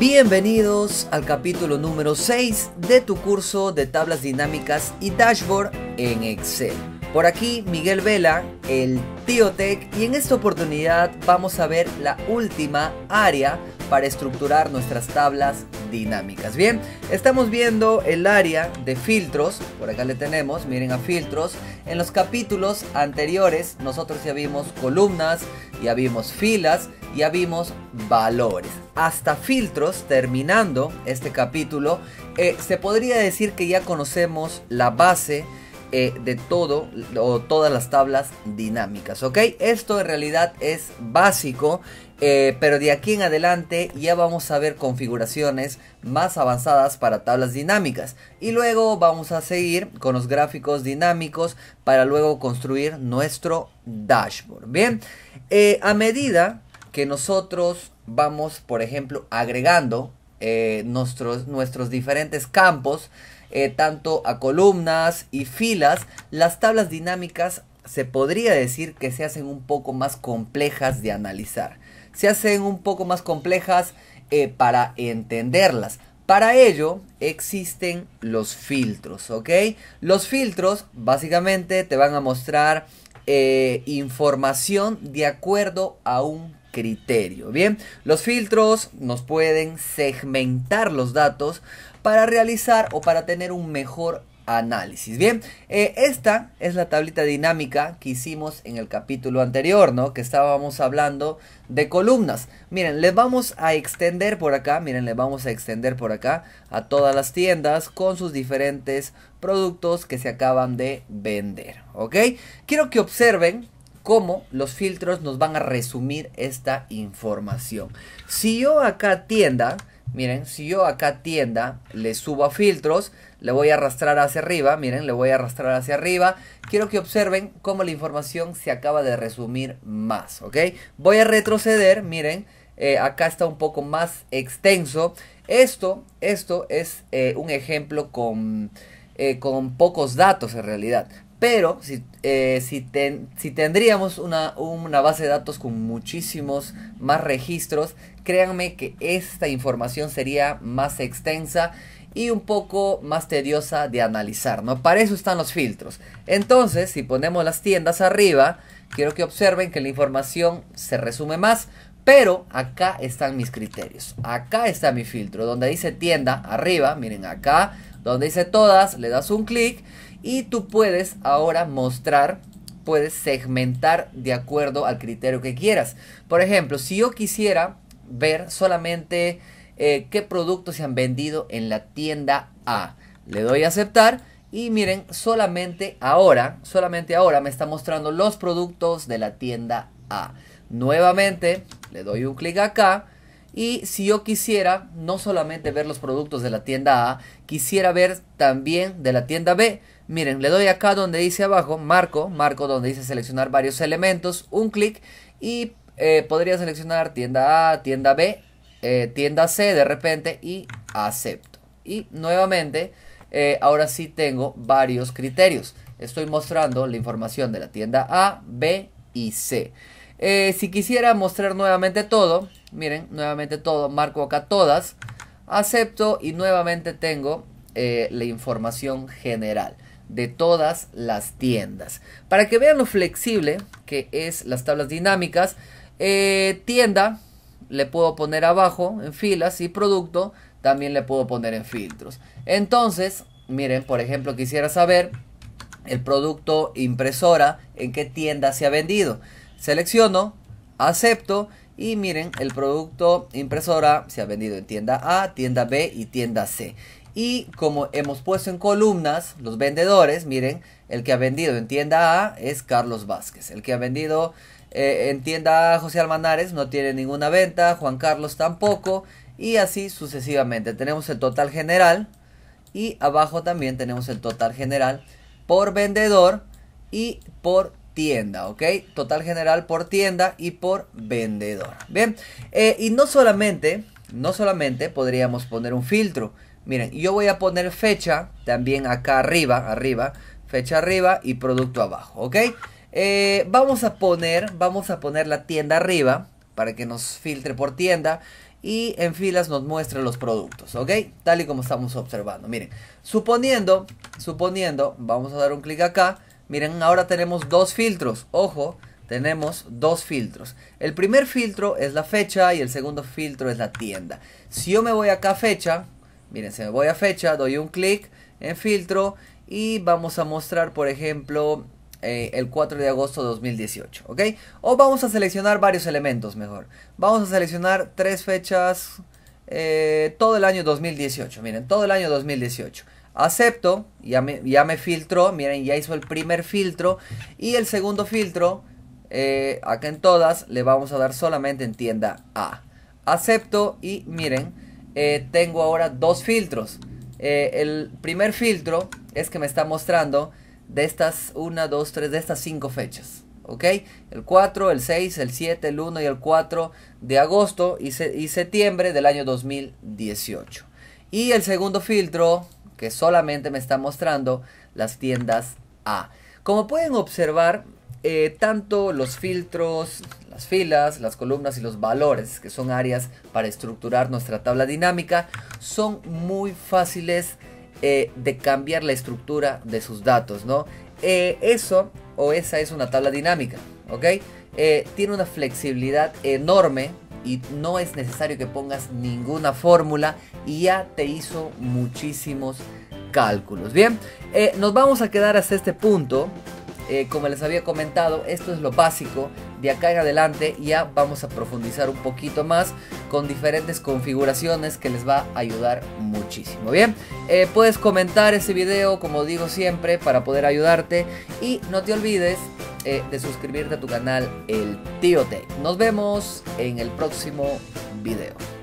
Bienvenidos al capítulo número 6 de tu curso de tablas dinámicas y dashboard en Excel. Por aquí Miguel Vela, el Tío Tech, y en esta oportunidad vamos a ver la última área para estructurar nuestras tablas dinámicas. Bien, estamos viendo el área de filtros, por acá le tenemos, miren a filtros. En los capítulos anteriores nosotros ya vimos columnas, ya vimos filas, ya vimos valores. Hasta filtros, terminando este capítulo, eh, se podría decir que ya conocemos la base eh, de todo o todas las tablas dinámicas, ¿ok? Esto en realidad es básico, eh, pero de aquí en adelante ya vamos a ver configuraciones más avanzadas para tablas dinámicas. Y luego vamos a seguir con los gráficos dinámicos para luego construir nuestro dashboard. Bien, a medida que nosotros vamos, por ejemplo, agregando nuestros, nuestros diferentes campos, eh, tanto a columnas y filas, las tablas dinámicas se podría decir que se hacen un poco más complejas de analizar. Se hacen un poco más complejas eh, para entenderlas. Para ello existen los filtros, ¿ok? Los filtros básicamente te van a mostrar eh, información de acuerdo a un criterio. Bien, los filtros nos pueden segmentar los datos para realizar o para tener un mejor análisis. Bien, eh, esta es la tablita dinámica que hicimos en el capítulo anterior, ¿no? Que estábamos hablando de columnas. Miren, le vamos a extender por acá, miren, le vamos a extender por acá a todas las tiendas con sus diferentes productos que se acaban de vender, ¿ok? Quiero que observen cómo los filtros nos van a resumir esta información. Si yo acá tienda Miren, si yo acá tienda, le subo a filtros, le voy a arrastrar hacia arriba, miren, le voy a arrastrar hacia arriba. Quiero que observen cómo la información se acaba de resumir más, ¿ok? Voy a retroceder, miren, eh, acá está un poco más extenso. Esto, esto es eh, un ejemplo con, eh, con pocos datos en realidad. Pero si, eh, si, si tendríamos una, una, base de datos con muchísimos más registros, créanme que esta información sería más extensa y un poco más tediosa de analizar, ¿no? Para eso están los filtros. Entonces, si ponemos las tiendas arriba, quiero que observen que la información se resume más, pero acá están mis criterios. Acá está mi filtro, donde dice tienda arriba, miren acá, donde dice todas, le das un clic y tú puedes ahora mostrar, puedes segmentar de acuerdo al criterio que quieras. Por ejemplo, si yo quisiera ver solamente eh, qué productos se han vendido en la tienda A, le doy a aceptar. Y miren, solamente ahora, solamente ahora me está mostrando los productos de la tienda A. Nuevamente, le doy un clic acá. Y si yo quisiera no solamente ver los productos de la tienda A, quisiera ver también de la tienda B. Miren, le doy acá donde dice abajo, marco, marco donde dice seleccionar varios elementos, un clic y eh, podría seleccionar tienda A, tienda B, eh, tienda C de repente y acepto. Y nuevamente, eh, ahora sí tengo varios criterios. Estoy mostrando la información de la tienda A, B y C. si quisiera mostrar nuevamente todo, miren, nuevamente todo, marco acá todas, acepto y nuevamente tengo la información general de todas las tiendas. Para que vean lo flexible que es las tablas dinámicas, eh, tienda le puedo poner abajo en filas y producto también le puedo poner en filtros. Entonces, miren, por ejemplo, quisiera saber el producto impresora en qué tienda se ha vendido. Selecciono, acepto y miren, el producto impresora se ha vendido en tienda A, tienda B y tienda C. Y como hemos puesto en columnas los vendedores, miren, el que ha vendido en tienda A es Carlos Vázquez. El que ha vendido eh, en tienda A José Almanares no tiene ninguna venta, Juan Carlos tampoco. Y así sucesivamente. Tenemos el total general. Y abajo también tenemos el total general por vendedor y por tienda, ¿ok? Total general por tienda y por vendedor. Bien, eh, y no solamente, no solamente podríamos poner un filtro. Miren, yo voy a poner fecha también acá arriba, arriba, fecha arriba y producto abajo, ¿ok? Eh, vamos a poner, vamos a poner la tienda arriba para que nos filtre por tienda y en filas nos muestra los productos, ¿ok? Tal y como estamos observando. Miren, suponiendo, suponiendo, vamos a dar un clic acá. Miren, ahora tenemos dos filtros. Ojo, tenemos dos filtros. El primer filtro es la fecha y el segundo filtro es la tienda. Si yo me voy acá a fecha, miren, si me voy a fecha, doy un clic en filtro y vamos a mostrar, por ejemplo, eh, el 4 de agosto de 2018, ¿ok? O vamos a seleccionar varios elementos mejor. Vamos a seleccionar tres fechas, eh, todo el año 2018, miren, todo el año 2018. Acepto, ya me, ya me filtró, miren, ya hizo el primer filtro. Y el segundo filtro, eh, acá en todas, le vamos a dar solamente en tienda A. Acepto y miren, tengo ahora dos filtros. el primer filtro es que me está mostrando de estas 1, 2, 3, de estas 5 fechas. ¿Ok? El 4, el 6, el 7, el 1 y el 4 de agosto y, y septiembre del año 2018. Y el segundo filtro que solamente me está mostrando las tiendas A. Como pueden observar, eh, tanto los filtros, las filas, las columnas y los valores, que son áreas para estructurar nuestra tabla dinámica, son muy fáciles eh, de cambiar la estructura de sus datos, ¿no? Eh, eso o esa es una tabla dinámica, ¿ok? Eh, tiene una flexibilidad enorme y no es necesario que pongas ninguna fórmula y ya te hizo muchísimos cálculos. Bien, nos vamos a quedar hasta este punto. como les había comentado, esto es lo básico de acá en adelante ya vamos a profundizar un poquito más con diferentes configuraciones que les va a ayudar muchísimo. Bien, eh, puedes comentar ese video como digo siempre para poder ayudarte y no te olvides eh, de suscribirte a tu canal El Tío Tech. Nos vemos en el próximo video.